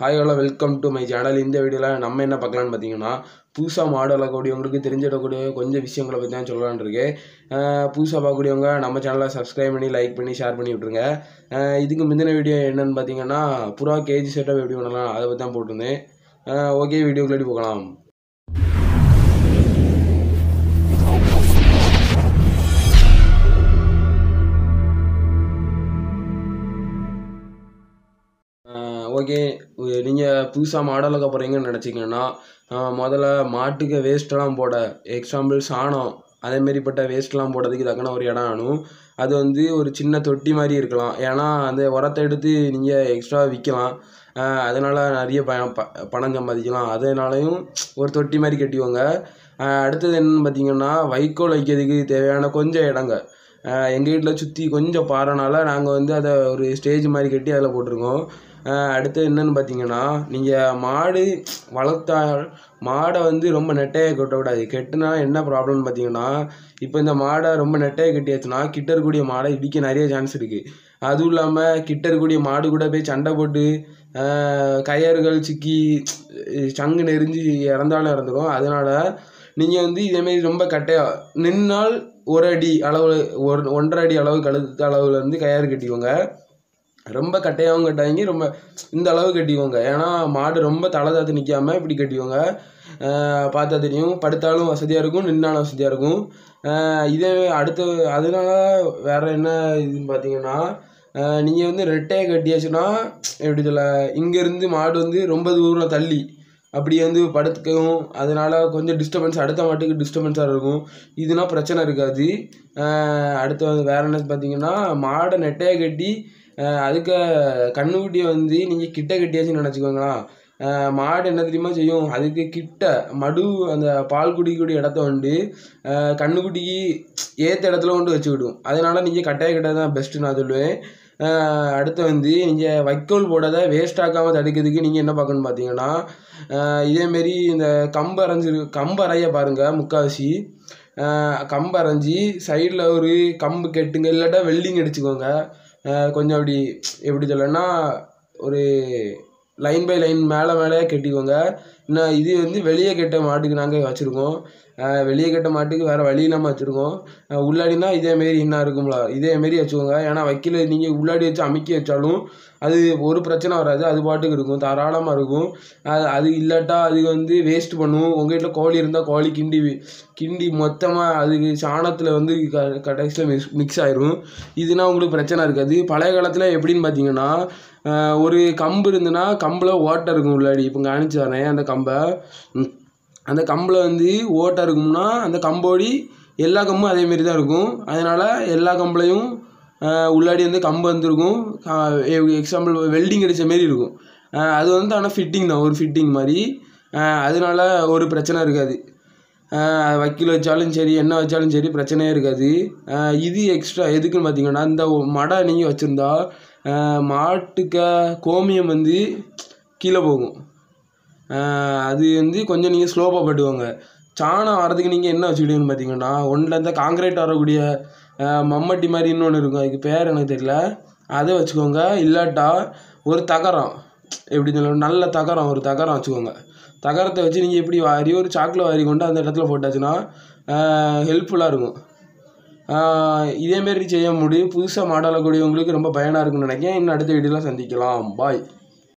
Hi hello welcome to my channel இந்த வீடியோவில் நம்ம என்ன பார்க்கலான்னு பார்த்தீங்கன்னா புதுசாக மாடல் ஆகக்கூடியவங்களுக்கு தெரிஞ்சிடக்கூடிய கொஞ்சம் விஷயங்களை பற்றி தான் சொல்லலான்னு இருக்கேன் புதுசாக பார்க்கக்கூடியவங்க நம்ம சேனலை சப்ஸ்கிரைப் பண்ணி லைக் பண்ணி ஷேர் பண்ணி விட்ருங்க இதுக்கு முந்தின வீடியோ என்னென்னு பார்த்தீங்கன்னா புறா கேஜி செட்டப் எப்படி பண்ணலாம். அதை பற்றி தான் போட்டிருந்தேன். ஓகே வீடியோக்குள்ளே போகலாம். ஓகே நீங்கள் புதுசாக மாடலுக்கு போகிறீங்கன்னு நினச்சிங்கன்னா முதல்ல மாட்டுக்கு வேஸ்ட்டெல்லாம் போட எக்ஸாம்பிள் சாணம் அதேமாரிப்பட்ட வேஸ்ட்லாம் போடுறதுக்கு தக்கன ஒரு இடம் ஆனும் அது வந்து ஒரு சின்ன தொட்டி மாதிரி இருக்கலாம். ஏன்னா அந்த உரத்தை எடுத்து நீங்கள் எக்ஸ்ட்ரா விற்கலாம் அதனால் நிறைய ப ப- பணம் சம்பாதிக்கலாம். அதனாலையும் ஒரு தொட்டி மாதிரி கட்டிக்கோங்க. அடுத்தது என்னன்னு பார்த்தீங்கன்னா வைக்கோல் வைக்கிறதுக்கு தேவையான கொஞ்சம் இடங்க எங்கள் வீட்டில் சுற்றி கொஞ்சம் பாறைனால நாங்கள் வந்து அதை ஒரு ஸ்டேஜ் மாதிரி கட்டி அதில் போட்டிருக்கோம். அடுத்து என்னன்னு பார்த்தீங்கன்னா நீங்கள் மாடு வளர்த்தால் மாடை வந்து ரொம்ப நெட்டையாக கட்டக்கூடாது கெட்டுனா என்ன ப்ராப்ளம்னு பார்த்தீங்கன்னா இப்போ இந்த மாடை ரொம்ப நெட்டையாக கட்டியாச்சுன்னா கிட்ட இருக்கக்கூடிய மாடை இடிக்க நிறைய சான்ஸ் இருக்குது அதுவும் இல்லாமல் கிட்ட இருக்கக்கூடிய மாடு கூட போய் சண்டை போட்டு அஹ் கயறுகள் சிக்கி சங்கு நெறிஞ்சு இறந்தாலும் இறந்துடும் அதனால் நீங்கள் வந்து இதேமாரி ரொம்ப கட்டையாக நின்னால் ஒரு அடி அளவு ஒரு ஒன்றரை அடி அளவு கழுத்து அளவுலேருந்து கயிறு கட்டிக்கோங்க. ரொம்ப கட்டையாகவும் கட்டாதீங்க ரொம்ப இந்த அளவு கட்டிக்கோங்க. ஏன்னா மாடு ரொம்ப தலை தாத்து நிற்காம இப்படி கட்டிக்கோங்க. பார்த்தா தெரியும் படுத்தாலும் வசதியாக இருக்கும் நின்னாலும் வசதியாக இருக்கும். இதே அடுத்து அதனால வேறு என்ன இதுன்னு பார்த்தீங்கன்னா நீங்கள் வந்து ரெட்டையை கட்டியாச்சுன்னா எப்படி சொல்ல இங்கேருந்து மாடு வந்து ரொம்ப தூரம் தள்ளி அப்படி வந்து படுத்துக்கவும் அதனால் கொஞ்சம் டிஸ்டர்பன்ஸ் அடுத்த மாட்டுக்கு டிஸ்டர்பன்ஸாக இருக்கும். இதுனா பிரச்சனை இருக்காது. அடுத்து வந்து வேற என்ன பார்த்தீங்கன்னா மாடை நெட்டையை கட்டி அதுக்கு கண்ணுக்குட்டியை வந்து நீங்கள் கிட்ட கட்டியாச்சுன்னு நினச்சிக்கோங்களேன். மாடு என்ன தெரியுமா செய்யும்? அதுக்கு கிட்ட மடு அந்த பால் குடிக்கக்கூடிய இடத்த வந்து கன்றுக்குட்டிக்கு கண்ணுக்குட்டிக்கு ஏற்ற இடத்துல கொண்டு வச்சு விடும். அதனால் நீங்கள் கட்டாய கட்ட தான் பெஸ்ட்டு நான் சொல்லுவேன். அடுத்து வந்து நீங்கள் வைக்கோல் போடாத வேஸ்ட் ஆக்காமல் தடுக்கிறதுக்கு நீங்கள் என்ன பார்க்கணும்னு பார்த்தீங்கன்னா இதேமாரி இந்த கம்பு அரைஞ்சி கம்பு அறைய பாருங்கள் முக்கால்வாசி. கம்பு அரைஞ்சி சைடில் ஒரு கம்பு கெட்டுங்க இல்லாட்டா வெல்டிங் அடிச்சுக்கோங்க. கொஞ்சம் அப்படி எப்படி சொல்லனா ஒரு லைன் பை லைன் மேலே மேலே கட்டிக்கோங்க. இன்னும் இது வந்து வெளியே கெட்ட மாட்டுக்கு நாங்கள் வச்சுருக்கோம். வெளியே கெட்ட மாட்டுக்கு வேறு வழி இல்லாமல் வச்சுருக்கோம். உள்ளாடினா இதேமாரி என்ன இருக்கும்ல இதேமாரி வச்சுக்கோங்க. ஏன்னா வைக்கல நீங்கள் உள்ளாடி வச்சு அமுக்கி வச்சாலும் அது ஒரு பிரச்சனை வராது அது பாட்டுக்கு இருக்கும் தாராளமாக இருக்கும். அது அது இல்லாட்டா அது வந்து வேஸ்ட் பண்ணும். உங்கள் வீட்டில் கோழி இருந்தால் கோழி கிண்டி கிண்டி மொத்தமாக அதுக்கு சாணத்தில் வந்து க கடைசியில் மிக்ஸ் மிக்ஸ் ஆயிரும். இதுனா உங்களுக்கு பிரச்சனை இருக்காது. பழைய காலத்தில் எப்படின்னு பார்த்தீங்கன்னா ஒரு கம்பு இருந்துன்னா கம்பில் ஓட்டை இருக்கும் உள்ளாடி. இப்போ காணிச்சு வரேன் அந்த கம்பை. அந்த கம்பில் வந்து ஓட்டை இருக்கும்னா அந்த கம்போடி எல்லா கம்பும் அதேமாரி தான் இருக்கும். அதனால் எல்லா கம்புலையும் உள்ளாடி வந்து கம்பு வந்துருக்கும். எக்ஸாம்பிள் வெல்டிங் அடித்த மாரி இருக்கும். அது வந்து ஆனால் ஃபிட்டிங் தான் ஒரு ஃபிட்டிங் மாதிரி அதனால ஒரு பிரச்சனை இருக்காது. ஆஹ் வக்கீல் வச்சாலும் சரி என்ன வச்சாலும் சரி பிரச்சனையே இருக்காது. இது எக்ஸ்ட்ரா எதுக்குன்னு பார்த்தீங்கன்னா இந்த மடை நீங்கள் வச்சுருந்தா மாட்டுக்க கோமியம் வந்து கீழே போகும். அது வந்து கொஞ்சம் நீங்கள் ஸ்லோப்பாக பட்டுவாங்க சாணம் வரதுக்கு நீங்கள் என்ன வச்சுக்கிட்டீங்கன்னு பார்த்தீங்கன்னா ஒன்றுலேருந்து காங்கிரீட் வரக்கூடிய மம்மட்டி மாதிரி இன்னொன்று இருக்கும். அதுக்கு பேர் எனக்கு தெரியல. அதை வச்சுக்கோங்க. இல்லாட்டா ஒரு தகரம். எப்படி சொல்ல நல்ல தகரம் ஒரு தகரம் வச்சுக்கோங்க. தகரத்தை வச்சு நீங்கள் எப்படி வாரி ஒரு சாக்கில் வாரி கொண்டு அந்த இடத்துல போட்டாச்சுன்னா ஹெல்ப்ஃபுல்லாக இருக்கும். இதேமாரி செய்ய முடியும். புதுசாக மாடலக்கூடியவங்களுக்கு ரொம்ப பயனாக இருக்கும்னு நினைக்கிறேன். இன்னும் அடுத்த வீடியோலாம் சந்திக்கலாம். பாய்